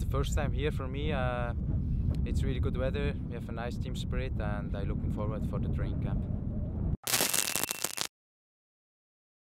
it's the first time here for me. Uh, it's really good weather. We have a nice team spirit, and I'm looking forward for the training camp.